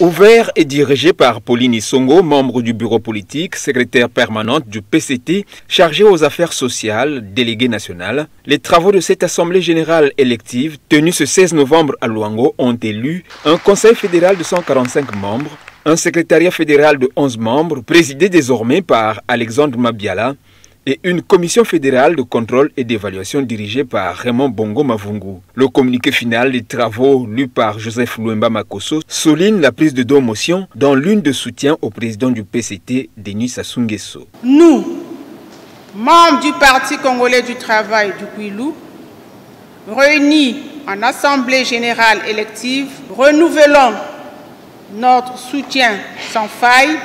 Ouvert et dirigé par Pauline Isongo, membre du bureau politique, secrétaire permanente du PCT, chargé aux affaires sociales, délégué national, les travaux de cette assemblée générale élective, tenue ce 16 novembre à Luango, ont élu un conseil fédéral de 145 membres, un secrétariat fédéral de 11 membres, présidé désormais par Alexandre Mabiala, et une commission fédérale de contrôle et d'évaluation dirigée par Raymond Bongo Mavungu. Le communiqué final des travaux lu par Joseph Louemba Makoso souligne la prise de deux motions dans l'une de soutien au président du PCT, Denis Sassou Nguesso. Nous, membres du Parti congolais du travail du Kouilou, réunis en Assemblée générale élective, renouvelons notre soutien sans faille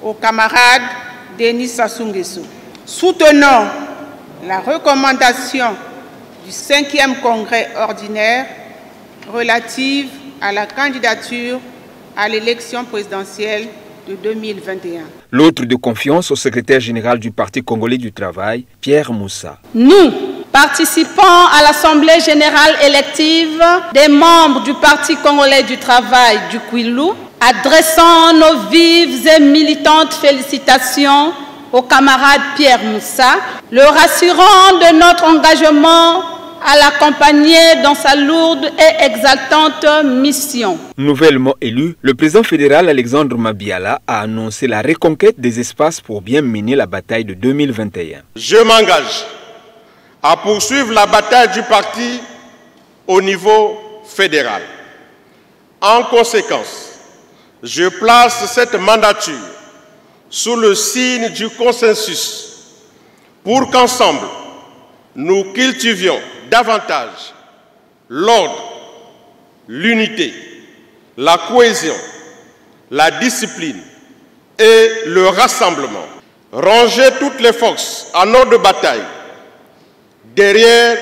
au camarade Denis Sassou Nguesso. Soutenons la recommandation du 5e congrès ordinaire relative à la candidature à l'élection présidentielle de 2021. L'autre de confiance au secrétaire général du Parti congolais du travail, Pierre Moussa. Nous, participants à l'Assemblée générale élective des membres du Parti congolais du travail du Kouilou, adressant nos vives et militantes félicitations au camarade Pierre Moussa, le rassurant de notre engagement à l'accompagner dans sa lourde et exaltante mission. Nouvellement élu, le président fédéral Alexandre Mabiala a annoncé la reconquête des espaces pour bien mener la bataille de 2021. Je m'engage à poursuivre la bataille du parti au niveau fédéral. En conséquence, je place cette mandature sous le signe du consensus pour qu'ensemble, nous cultivions davantage l'ordre, l'unité, la cohésion, la discipline et le rassemblement. Ranger toutes les forces en ordre de bataille derrière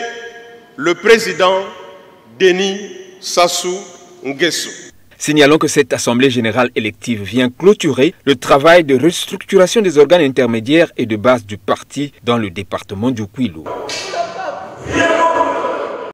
le président Denis Sassou Nguesso. Signalons que cette Assemblée générale élective vient clôturer le travail de restructuration des organes intermédiaires et de base du parti dans le département du Kouilou.